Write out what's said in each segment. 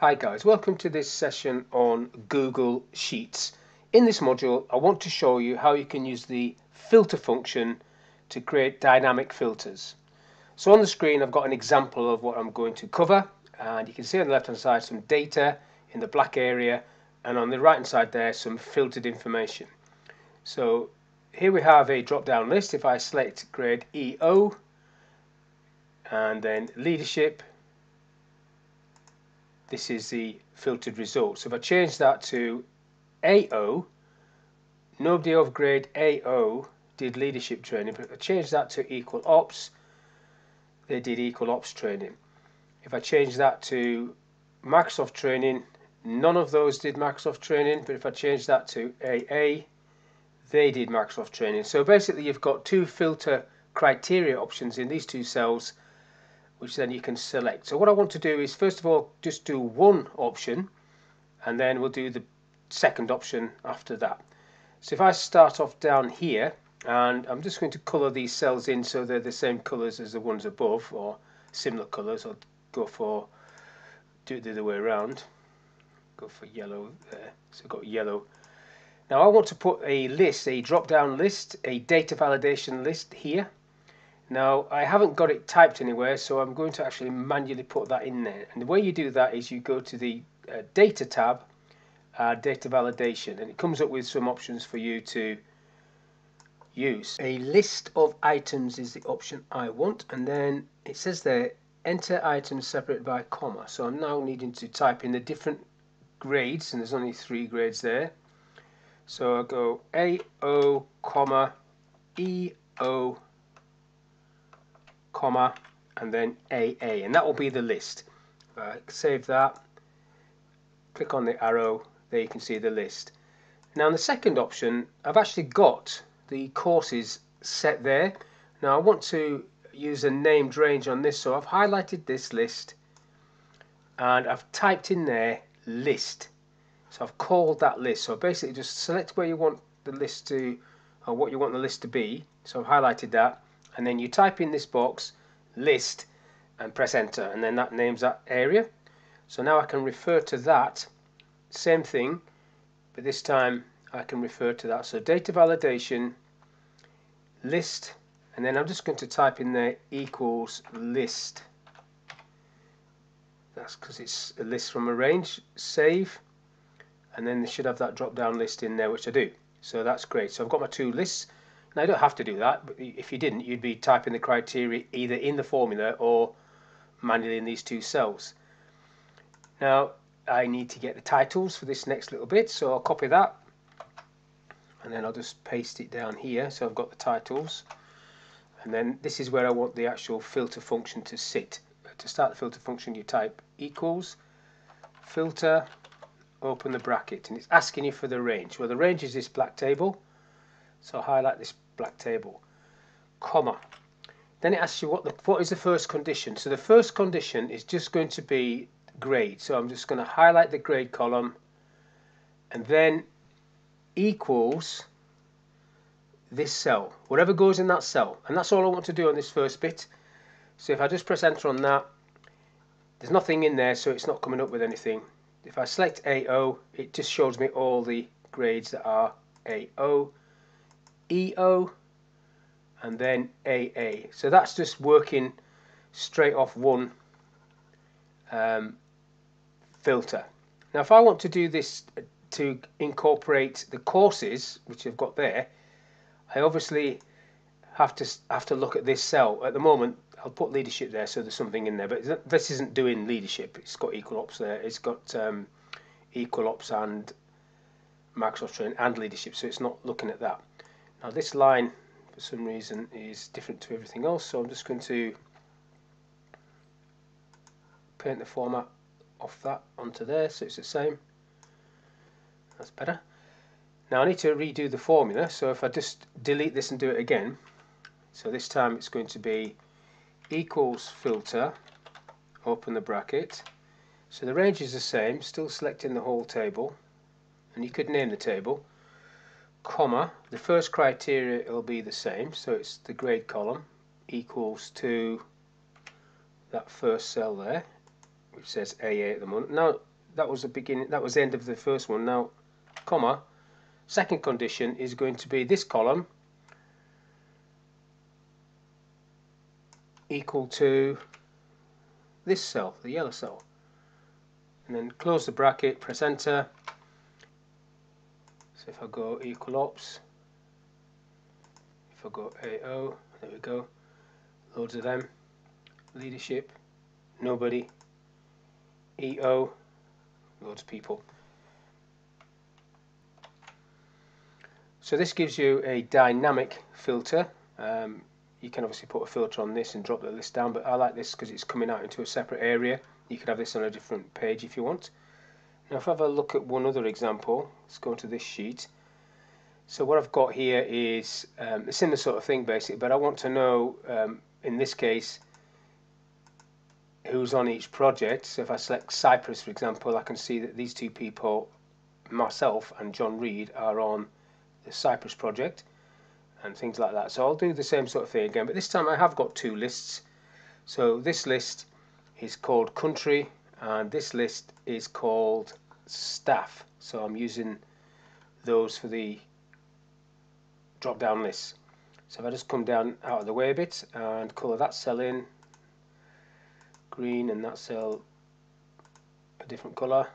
Hi guys, welcome to this session on Google Sheets. In this module I want to show you how you can use the filter function to create dynamic filters. So on the screen I've got an example of what I'm going to cover and you can see on the left hand side some data in the black area and on the right hand side there some filtered information. So here we have a drop down list. If I select grade EO and then leadership this is the filtered result. So if I change that to AO, nobody of grade AO did leadership training, but if I change that to equal ops, they did equal ops training. If I change that to Microsoft training, none of those did Microsoft training, but if I change that to AA, they did Microsoft training. So basically you've got two filter criteria options in these two cells which then you can select. So what I want to do is first of all just do one option and then we'll do the second option after that. So if I start off down here and I'm just going to colour these cells in so they're the same colours as the ones above or similar colours. I'll go for, do it the other way around, go for yellow there. So I've got yellow. Now I want to put a list, a drop down list, a data validation list here now I haven't got it typed anywhere so I'm going to actually manually put that in there. And the way you do that is you go to the uh, data tab uh, data validation and it comes up with some options for you to use. A list of items is the option I want and then it says there enter items separated by comma. So I'm now needing to type in the different grades and there's only three grades there. So I'll go AO comma EO comma, and then AA, and that will be the list. Uh, save that, click on the arrow, there you can see the list. Now in the second option, I've actually got the courses set there. Now I want to use a named range on this, so I've highlighted this list and I've typed in there list. So I've called that list. So basically just select where you want the list to, or what you want the list to be. So I've highlighted that and then you type in this box list and press enter and then that names that area. So now I can refer to that. Same thing but this time I can refer to that. So data validation list and then I'm just going to type in there equals list. That's because it's a list from a range save and then they should have that drop down list in there which I do. So that's great. So I've got my two lists now, you don't have to do that, but if you didn't, you'd be typing the criteria either in the formula or manually in these two cells. Now, I need to get the titles for this next little bit, so I'll copy that and then I'll just paste it down here so I've got the titles and then this is where I want the actual filter function to sit. To start the filter function you type equals filter open the bracket and it's asking you for the range. Well the range is this black table so highlight this black table, comma. Then it asks you what the what is the first condition. So the first condition is just going to be grade. So I'm just going to highlight the grade column and then equals this cell, whatever goes in that cell. And that's all I want to do on this first bit. So if I just press enter on that, there's nothing in there, so it's not coming up with anything. If I select AO, it just shows me all the grades that are AO. EO and then AA. So that's just working straight off one um, filter. Now if I want to do this to incorporate the courses which I've got there I obviously have to have to look at this cell at the moment I'll put leadership there so there's something in there but this isn't doing leadership it's got equal ops there it's got um, equal ops and Microsoft training and leadership so it's not looking at that now this line for some reason is different to everything else so I'm just going to paint the format off that onto there so it's the same. That's better. Now I need to redo the formula so if I just delete this and do it again so this time it's going to be equals filter open the bracket. So the range is the same still selecting the whole table and you could name the table comma, the first criteria will be the same, so it's the grade column equals to that first cell there, which says AA at the moment. Now that was the beginning, that was the end of the first one. Now, comma, second condition is going to be this column equal to this cell, the yellow cell. And then close the bracket, press enter. If I go equal ops, if I go AO, there we go, loads of them, leadership, nobody, EO, loads of people. So this gives you a dynamic filter. Um, you can obviously put a filter on this and drop the list down, but I like this because it's coming out into a separate area. You could have this on a different page if you want. Now if I have a look at one other example, let's go to this sheet. So what I've got here is um, a similar sort of thing basically, but I want to know, um, in this case, who's on each project. So if I select Cyprus, for example, I can see that these two people, myself and John Reed, are on the Cyprus project and things like that. So I'll do the same sort of thing again, but this time I have got two lists. So this list is called country and this list is called staff. So I'm using those for the drop down list. So if I just come down out of the way a bit and colour that cell in green and that cell a different colour.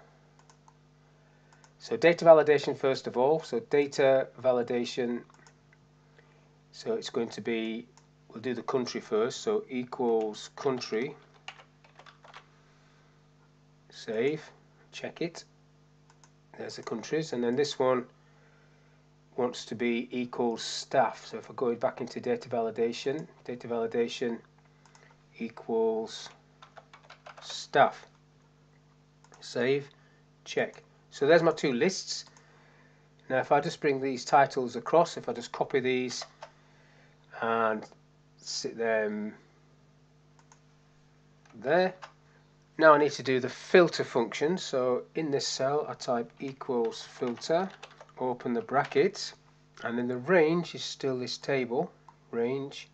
So data validation first of all. So data validation so it's going to be, we'll do the country first, so equals country, save, check it, there's the countries, and then this one wants to be equals staff, so if I go back into data validation, data validation equals staff, save, check. So there's my two lists. Now if I just bring these titles across, if I just copy these and sit them there. Now I need to do the filter function. So in this cell I type equals filter, open the brackets, and then the range is still this table, range,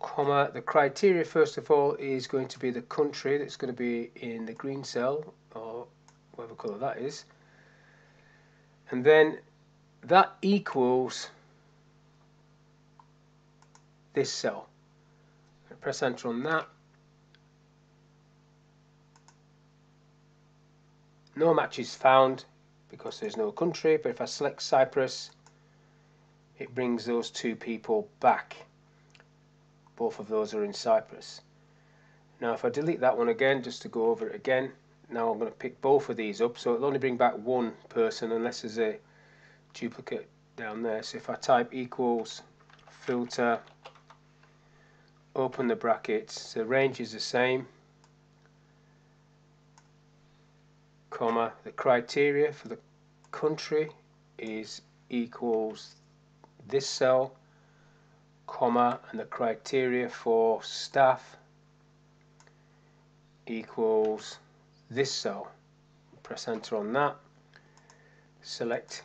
comma, the criteria first of all is going to be the country that's going to be in the green cell, or whatever colour that is. And then that equals this cell. Press enter on that. No matches found because there's no country, but if I select Cyprus, it brings those two people back. Both of those are in Cyprus. Now if I delete that one again, just to go over it again, now I'm going to pick both of these up, so it'll only bring back one person unless there's a duplicate down there. So if I type equals filter open the brackets the range is the same comma the criteria for the country is equals this cell comma and the criteria for staff equals this cell. Press enter on that select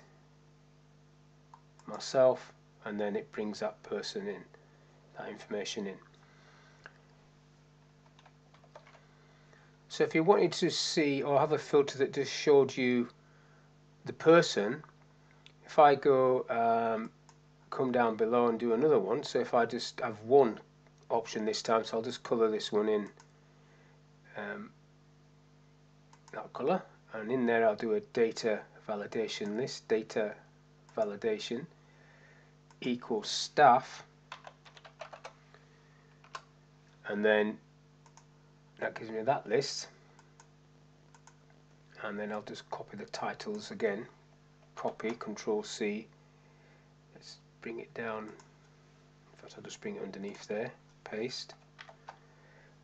myself and then it brings that person in that information in So if you wanted to see or have a filter that just showed you the person, if I go um, come down below and do another one, so if I just have one option this time, so I'll just colour this one in um, that colour, and in there I'll do a data validation list, data validation equals staff, and then that gives me that list. And then I'll just copy the titles again. Copy control C. Let's bring it down. In fact I'll just bring it underneath there. Paste.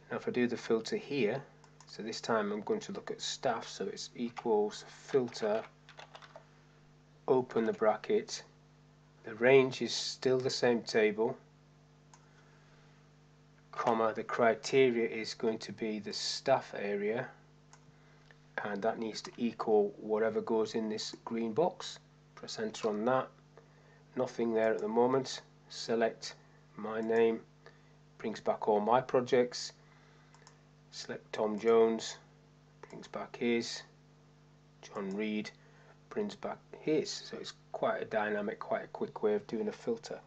Now if I do the filter here so this time I'm going to look at staff so it's equals filter open the bracket. The range is still the same table comma the criteria is going to be the staff area. And that needs to equal whatever goes in this green box. Press enter on that. Nothing there at the moment. Select my name. Brings back all my projects. Select Tom Jones. Brings back his. John Reed brings back his. So it's quite a dynamic quite a quick way of doing a filter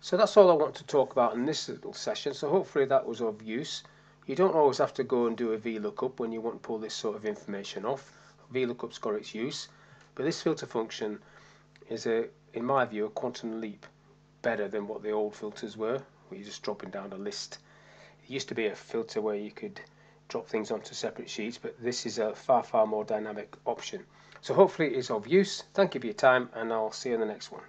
so that's all I want to talk about in this little session so hopefully that was of use you don't always have to go and do a VLOOKUP when you want to pull this sort of information off VLOOKUP's got its use but this filter function is a in my view a quantum leap better than what the old filters were where you're just dropping down a list it used to be a filter where you could drop things onto separate sheets, but this is a far, far more dynamic option. So hopefully it is of use. Thank you for your time, and I'll see you in the next one.